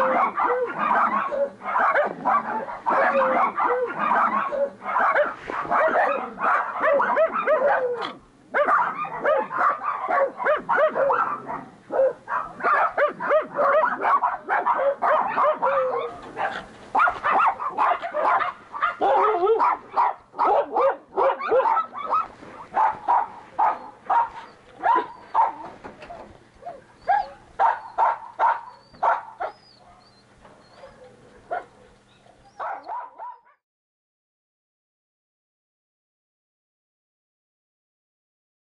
Oh, my God.